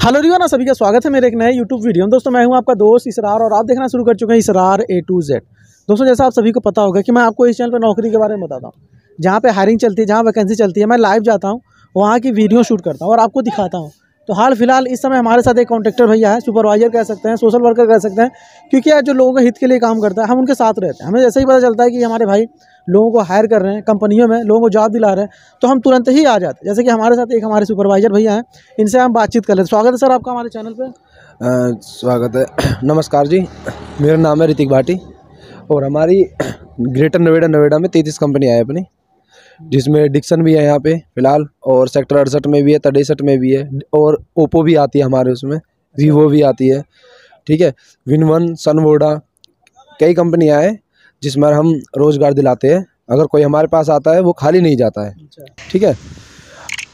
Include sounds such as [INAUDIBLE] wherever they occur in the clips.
Hello रिवाना सभी का स्वागत है मेरे एक नए यूट्यूब वीडियो में। दोस्तों, मैं हूँ आपका दोस्त इसरार और आप देखना शुरू कर चुके हैं इसरार ए टू जेड दोस्तों, जैसा आप सभी को पता होगा कि मैं आपको इस चैनल पर नौकरी के बारे में बताता हूँ। जहाँ पे हायरिंग चलती है, जहाँ वैकेंसी चलती है, मैं लाइव जाता हूँ, वहाँ की वीडियो शूट करता हूँ और आपको दिखाता हूँ। तो हाल फ़िलहाल इस समय हमारे साथ एक कॉन्ट्रेक्टर भैया है सुपरवाइजर कह सकते हैं सोशल वर्कर कह सकते हैं, क्योंकि जो लोगों के हित के लिए काम करता है, हम उनके साथ रहते हैं। हमें जैसे ही पता चलता है कि हमारे भाई लोगों को हायर कर रहे हैं कंपनियों में लोगों को जॉब दिला रहे हैं तो हम तुरंत ही आ जाते हैं। जैसे कि हमारे साथ एक हमारे सुपरवाइजर भैया हैं, इनसे हम बातचीत कर लेते हैं। स्वागत है सर आपका हमारे चैनल पर स्वागत है। [CLEARS THROAT] नमस्कार जी। मेरा नाम है ऋतिक भाटी और हमारी [CLEARS THROAT] ग्रेटर नोएडा नोएडा में तैतीस कंपनी है अपनी। जिसमें डिक्सन भी है यहाँ पे फ़िलहाल और सेक्टर अड़सठ में भी है तड़सठ में भी है और ओप्पो भी आती है हमारे उसमें वीवो भी आती है ठीक है? विन वन सनवोडा कई कंपनियाँ हैं जिसमें हम रोज़गार दिलाते हैं। अगर कोई हमारे पास आता है वो खाली नहीं जाता है अच्छा। ठीक है?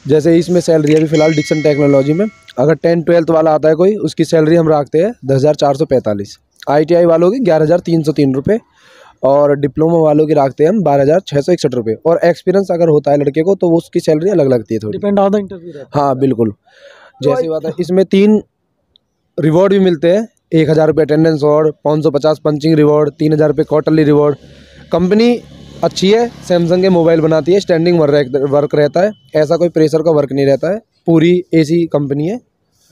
जैसे इसमें सैलरी है अभी फ़िलहाल डिक्सन टेक्नोलॉजी में अगर टेंथ ट्वेल्थ वाला आता है कोई उसकी सैलरी हम रखते हैं दस हज़ार चार सौ पैंतालीस। आई टी आई वालों की ग्यारह हज़ार तीन सौ तीन रुपये और डिप्लोमा वालों की रखते हैं हम बारह हज़ार छः सौ इकसठ रुपये और एक्सपीरियंस अगर होता है लड़के को तो वो उसकी सैलरी अलग लगती है थोड़ी। डिपेंड ऑन द इंटरव्यू हाँ। बिल्कुल। जैसी बात है इसमें तीन रिवॉर्ड भी मिलते हैं। एक हज़ार रुपये अटेंडेंस रिवॉर्ड पाँच सौ पचास पंचिंग रिवॉर्ड तीन हज़ार रुपये क्वार्टरली रिवॉर्ड कंपनी अच्छी है सैमसंग के मोबाइल बनाती है स्टैंडिंग वर्क रहता है। ऐसा कोई प्रेशर का वर्क नहीं रहता है। पूरी एसी कंपनी है।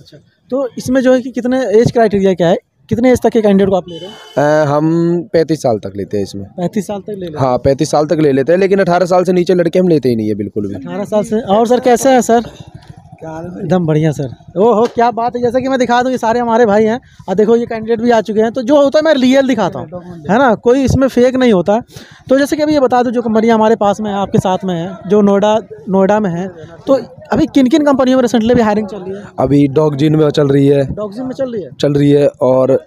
अच्छा तो इसमें जो है कि कितने एज क्राइटेरिया क्या है? कितने एज तक के कैंडिडेट को आप ले रहे हैं? हम पैंतीस साल तक लेते हैं इसमें। पैंतीस साल तक ले लेते हाँ पैंतीस साल तक ले लेते हैं लेकिन अठारह साल से नीचे लड़के हम लेते ही नहीं है बिल्कुल भी। अठारह साल से और सर कैसे है सर? एकदम बढ़िया सर। ओ हो क्या बात है जैसे कि मैं दिखा दूँ ये सारे हमारे भाई हैं। और देखो ये कैंडिडेट भी आ चुके हैं। तो जो होता है मैं रियल दिखाता हूँ है ना? कोई इसमें फेक नहीं होता। तो जैसे कि अभी ये बता दूँ जो कंपनियाँ हमारे पास में है आपके साथ में है जो नोएडा नोएडा में है तो अभी किन किन कंपनियों में रिसेंटली भी हायरिंग चल रही है? अभी डॉग जिन में चल रही है। डॉग जिन में चल रही है? चल रही है और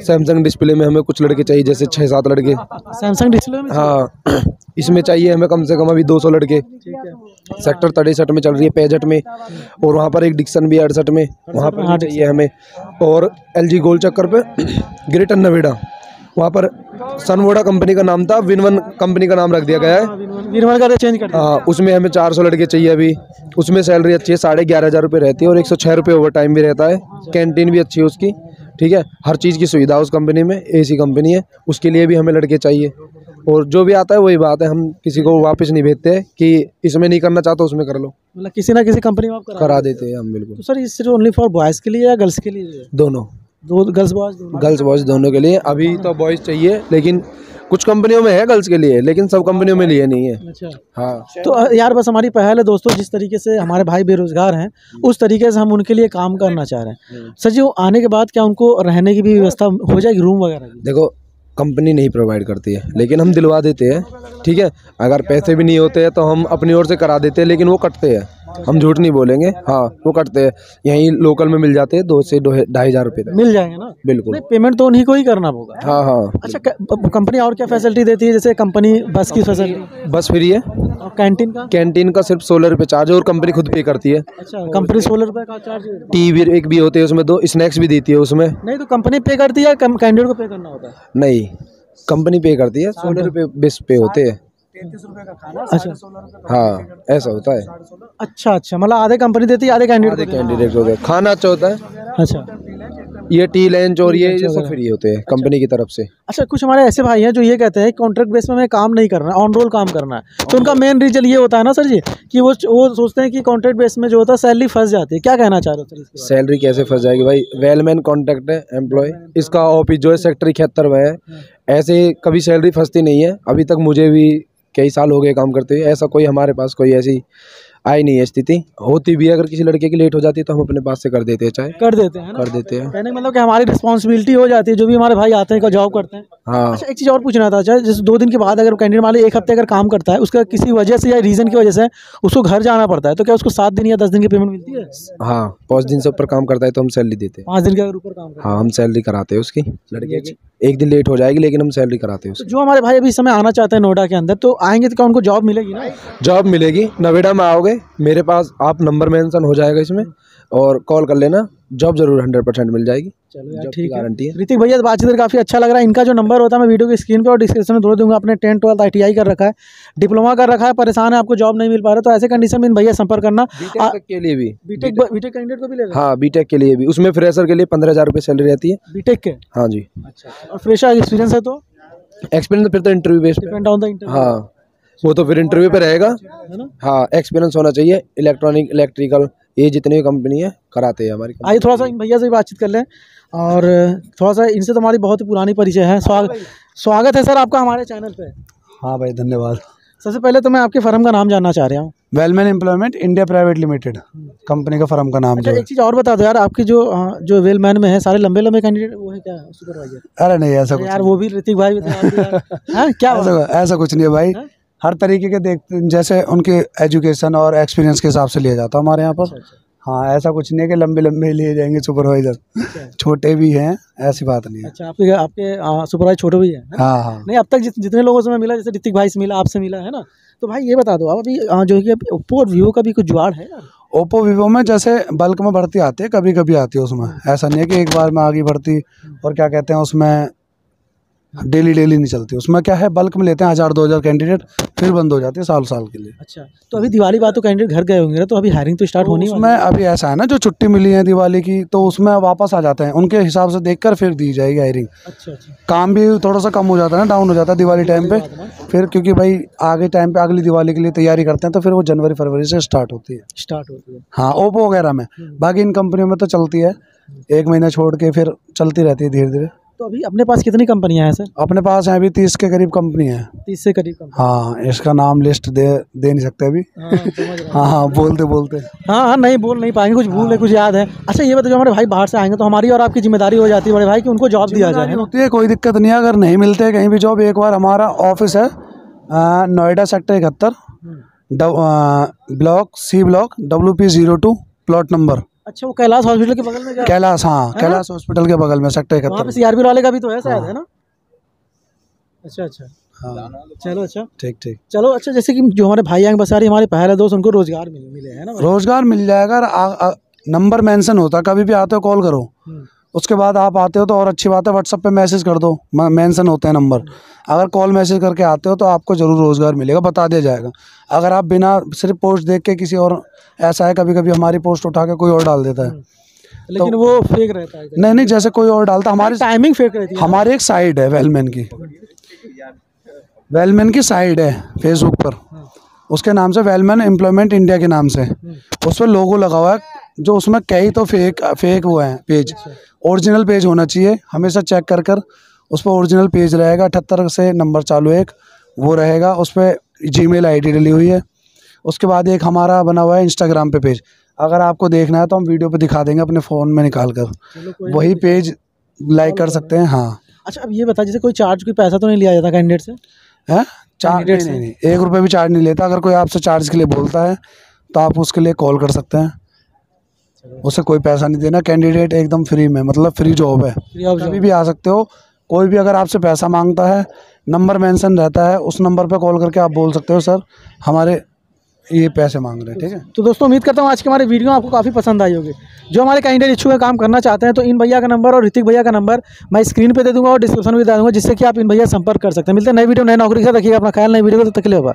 सैमसंग डिस्प्ले में हमें कुछ लड़के चाहिए जैसे छः सात लड़के। सैमसंग डिस्प्ले में? हाँ। इसमें चाहिए हमें कम से कम अभी 200 लड़के। सेक्टर तिरसठ में चल रही है पैंसठ में। और वहाँ पर एक डिक्सन भी है अड़सठ में वहाँ पर हाँ चाहिए हमें। और एल जी गोल चक्कर पे [CLEARS THROAT] ग्रेटर नवेडा वहाँ पर सनवोडा कंपनी का नाम था विनवन कंपनी का नाम रख दिया गया है। विनवन का चेंज कर हाँ उसमें हमें चार सौ लड़के चाहिए अभी। उसमें सैलरी अच्छी है साढ़े ग्यारह हज़ार रुपये रहती है और एक सौ छः रुपये ओवर टाइम भी रहता है। कैंटीन भी अच्छी है उसकी ठीक है? हर चीज़ की सुविधा उस कंपनी में एसी कंपनी है उसके लिए भी हमें लड़के चाहिए। और जो भी आता है वही बात है हम किसी को वापस नहीं भेजते कि इसमें नहीं करना चाहते उसमें कर लो। मतलब किसी ना किसी कंपनी में आप करा, करा देते हैं। हम बिल्कुल। तो सर इस सिर्फ़ ओनली फॉर बॉयज़ के लिए या गर्ल्स के लिए? दोनों। दो गर्ल्स बॉयज़ गर्ल्स बॉयज़ दोनों के लिए। अभी तो बॉयज़ चाहिए लेकिन कुछ कंपनियों में है गर्ल्स के लिए लेकिन सब कंपनियों में लिए नहीं है। अच्छा। हाँ। तो यार बस हमारी पहल है दोस्तों जिस तरीके से हमारे भाई बेरोजगार हैं उस तरीके से हम उनके लिए काम करना चाह रहे हैं। हम्म। सर जी वो आने के बाद क्या उनको रहने की भी व्यवस्था हो जाएगी रूम वगैरह देखो कंपनी नहीं प्रोवाइड करती है। लेकिन हम दिलवा देते हैं, ठीक है? अगर पैसे भी नहीं होते हैं तो हम अपनी ओर से करा देते हैं, लेकिन वो कटते हैं। हम झूठ नहीं बोलेंगे। हाँ वो कटते हैं। यहीं लोकल में मिल जाते हैं दो से दो ढाई हज़ार रुपये तक। मिल जाएँगे ना? बिल्कुल। पेमेंट तो उन्हीं को ही करना होगा। हाँ हाँ। अच्छा कंपनी और क्या फैसिलिटी देती है? जैसे कंपनी बस की फैसिलिटी बस फ्री है। और कैंटीन का? कैंटीन का सिर्फ़ सोलह रुपये चार्ज है और कंपनी खुद पे करती है। अच्छा कंपनी सोलह रुपये का चार्ज टी भी एक भी होते है उसमें दो स्नैक्स भी देती है उसमें। नहीं तो कंपनी पे करती है कैंडिडेट को पे करना होता है? नहीं कंपनी पे करती है सोलह रुपये बेस पे होते हैं। अच्छा। हाँ ऐसा होता है। अच्छा अच्छा मतलब आधे कंपनी देती है आधे कैंडिडेट कैंडिडेट होते हैं खाना अच्छा होता है। अच्छा। ये टी लंच और ये ये सब फ्री होते हैं कंपनी की तरफ़ से। अच्छा कुछ हमारे ऐसे भाई हैं जो ये कहते हैं कॉन्ट्रैक्ट बेस में हमें काम नहीं करना ऑन रोल काम करना है। तो उनका मेन रीजन ये होता है ना सर जी कि वो वो सोचते हैं कि कॉन्ट्रैक्ट बेस में जो होता है सैलरी फंस जाती है। क्या कहना चाह रहे हो सैलरी कैसे फंस जाएगी भाई? वेलमैन कॉन्ट्रैक्ट है एम्प्लॉय इसका ऑफ़िस जो है सेक्टर इकहत्तर में है। ऐसे कभी सैलरी फंसती नहीं है। अभी तक मुझे भी कई साल हो गए काम करते हुए ऐसा कोई हमारे पास कोई ऐसी आई नहीं है स्थिति। होती भी है अगर किसी लड़के की लेट हो जाती है तो हम अपने पास से कर देते हैं चाहे कर देते हैं कर देते हैं। कहने मतलब कि हमारी रिस्पॉन्सिबिलिटी हो जाती है जो भी हमारे भाई आते हैं जॉब करते हैं। हाँ। अच्छा एक चीज़ और पूछना था चाहे जैसे दो दिन के बाद अगर कैंडिडेट वाले एक हफ़्ते अगर काम करता है उसका किसी वजह से या रीज़न की वजह से उसको घर जाना पड़ता है तो क्या उसको सात दिन या दस दिन की पेमेंट मिलती है? हाँ पाँच दिन से ऊपर काम करता है तो हम सैलरी देते हैं। पाँच दिन के अगर ऊपर काम हाँ हम सैलरी कराते हैं उसकी लड़के एक दिन लेट हो जाएगी लेकिन हम सैलरी कराते हैं तो जो हमारे भाई अभी समय आना चाहते हैं नोएडा के अंदर तो आएँगे तो क्या उनको जॉब मिलेगी ना? जॉब मिलेगी। नोएडा में आओगे मेरे पास आप नंबर मेंशन हो जाएगा इसमें। और कॉल कर लेना जॉब ज़रूर हंड्रेड परसेंट मिल जाएगी। चलो ठीक गारंटी है। ऋतिक भैया बातचीत करके काफ़ी अच्छा लग रहा है। इनका जो नंबर होता है मैं वीडियो की स्क्रीन पे और डिस्क्रिप्शन में दे दूँगा। अपने टेंथ ट्वेल्थ आईटीआई कर रखा है डिप्लोमा कर रखा है परेशान है आपको जॉब नहीं मिल पा रहा तो ऐसे कंडीशन में इन भैया संपर्क करना। के लिए भी। बीटेक बीटेक कैंडिडेट को भी ले रहे हाँ बीटेक के लिए भी। उसमें फ्रेशर के लिए पंद्रह हज़ार रुपये सैलरी रहती है। बीटेक के? हाँ जी। अच्छा और फ्रेशर एक्सपीरियंस है तो? एक्सपीरियंस फिर तो इंटरव्यू बेस पे। डिपेंड ऑन द इंटरव्यू हाँ वो तो फिर इंटरव्यू पे रहेगा। है ना? हाँ एक्सपीरियंस होना चाहिए। इलेक्ट्रॉनिक इलेक्ट्रिकल ये जितनी भी कंपनी है कराते हैं हमारी आइए थोड़ा सा इन भैया से भी बातचीत कर लें। और थोड़ा सा इनसे तो हमारी बहुत ही पुरानी परिचय है। स्वागत स्वागत है सर आपका हमारे चैनल पे। हाँ भाई धन्यवाद। सबसे पहले तो मैं आपके फर्म का नाम जानना चाह रहा हूँ। Wellman employment India private limited company का फर्म का नाम अच्छा जो एक चीज़ और बता दो यार आपकी जो जो वेलमैन में है सारे लंबे लंबे कैंडिडेट वो है क्या सुपरवाइजर अरे नहीं ऐसा कुछ यार वो भी ऋतिक भाई भी थे, आप भी हाँ क्या ऐसा ऐसा कुछ नहीं है भाई। हाँ? हर तरीके के देखते जैसे उनके एजुकेशन और एक्सपीरियंस के हिसाब से लिया जाता है हमारे यहाँ पर। अच्छा, हाँ ऐसा कुछ नहीं है कि लंबे लंबे लिए जाएँगे सुपरवाइजर अच्छा। छोटे भी हैं ऐसी बात नहीं है। अच्छा आपके आपके सुपरवाइजर छोटे भी हैं है हाँ हाँ। नहीं अब तक जित, जितने लोगों से मैं मिला जैसे ऋतिक भाई से मिला आपसे मिला है ना? तो भाई ये बता दो आप अभी जो है कि अभी ओप्पो और वीवो का भी कुछ जुगाड़ है ओप्पो वीवो में जैसे बल्क में भर्ती आती है कभी कभी आती है उसमें। ऐसा नहीं है कि एक बार में आ गई भर्ती और क्या कहते हैं उसमें डेली डेली नहीं चलती। उसमें क्या है बल्क में लेते हैं हज़ार दो हज़ार कैंडिडेट फिर बंद हो जाती है साल साल के लिए। अच्छा तो अभी दिवाली बाद तो कैंडिडेट घर गए होंगे ना तो अभी हायरिंग तो स्टार्ट तो होनी उसमें अभी ऐसा है ना जो छुट्टी मिली है दिवाली की तो उसमें वापस आ जाते हैं। उनके हिसाब से देखकर फिर दी जाएगी हायरिंग अच्छा अच्छा। काम भी थोड़ा सा कम हो जाता है ना डाउन हो जाता है दिवाली टाइम पे। फिर क्योंकि भाई आगे टाइम पे अगली दिवाली के लिए तैयारी करते हैं तो फिर वो जनवरी फरवरी से स्टार्ट होती है। स्टार्ट होती है। हाँ ओप्पो वगैरह में। बाकी इन कंपनियों में तो चलती है। एक महीना छोड़ के फिर चलती रहती है धीरे धीरे तो अभी अपने पास कितनी कंपनियाँ हैं सर? अपने पास है अभी तीस के करीब कंपनी है। तीस से करीब कंपनी। हाँ इसका नाम लिस्ट दे दे नहीं सकते अभी। हाँ हूँ। हाँ बोलते बोलते। हाँ हाँ नहीं बोल नहीं पाएँगे कुछ भूल है कुछ याद है। अच्छा ये बताओ जो हमारे भाई बाहर से आएँगे तो हमारी और आपकी ज़िम्मेदारी हो जाती है बड़े भाई की उनको जॉब दिया जाए। होती है कोई दिक्कत नहीं है अगर नहीं मिलते कहीं भी जॉब एक बार हमारा ऑफ़िस है नोएडा सेक्टर इकहत्तर block C block W P zero two plot number अच्छा वो कैलाश हॉस्पिटल के बगल में कैलाश हाँ कैलाश हॉस्पिटल के बगल में सेक्टर इकहत्तर। सीआरपी वाले का भी तो है शायद है ना? अच्छा अच्छा। हाँ। चलो अच्छा। ठीक ठीक। चलो अच्छा जैसे कि जो हमारे भाई आएँगे बसारी हमारे पहले दोस्त उनको रोज़गार मिले है ना रोज़गार मिल जाएगा नंबर मेंशन होता कभी भी आते हो कॉल करो। हम्म, उसके बाद आप आते हो तो और अच्छी बात है व्हाट्सअप पे मैसेज कर दो। मेंशन होते हैं नंबर अगर कॉल मैसेज करके आते हो तो आपको ज़रूर रोज़गार मिलेगा बता दिया जाएगा। अगर आप बिना सिर्फ़ पोस्ट देख के किसी और ऐसा है कभी कभी हमारी पोस्ट उठा के कोई और डाल देता है। लेकिन वो फेक रहता है। नहीं नहीं जैसे कोई और डालता हमारी टाइमिंग फेक रहती है हमारी एक साइड है वेलमैन की। वेलमैन की साइड है फेसबुक पर। उसके नाम से वेलमैन एम्प्लॉयमेंट इंडिया के नाम से। उस पर लोगो लगा हुआ है जो उसमें कई तो फेक फेक वो हैं पेज ओरिजिनल पेज होना चाहिए हमेशा चेक कर कर उस पर ओरिजिनल पेज रहेगा अठहत्तर से नंबर चालू एक वो रहेगा उस पर जी मेल डली हुई है। उसके बाद एक हमारा बना हुआ है इंस्टाग्राम पे पेज अगर आपको देखना है तो हम वीडियो पे दिखा देंगे अपने फ़ोन में निकाल कर। वही पेज लाइक कर सकते हैं हाँ। अच्छा अब ये बता जैसे कोई चार्ज कोई पैसा तो नहीं लिया जाता कैंडिडेट से? है? चार्ज नहीं, नहीं नहीं। एक रुपये भी चार्ज नहीं लेता। अगर कोई आपसे चार्ज के लिए बोलता है तो आप उसके लिए कॉल कर सकते हैं। उसे कोई पैसा नहीं देना कैंडिडेट एकदम फ्री में मतलब फ्री जॉब है। कभी भी आ सकते हो कोई भी अगर आपसे पैसा माँगता है नंबर मेंशन रहता है उस नंबर पे कॉल करके आप बोल सकते हो सर हमारे ये पैसे मांग रहे हैं ठीक है? तो दोस्तों उम्मीद करता हूँ आज की हमारी वीडियो आपको काफ़ी पसंद आई होगी। जो हमारे कैंडिडेट इच्छुक है काम करना चाहते हैं तो इन भैया का नंबर और ऋतिक भैया का नंबर मैं स्क्रीन पे दे दूँगा और डिस्क्रिप्शन में भी दे दूँगा जिससे कि आप इन भैया संपर्क कर सकते हैं। मिलते हैं नई वीडियो नई नौकरी के साथ रखिएगा अपना ख्याल नई वीडियो को तक के लिए होगा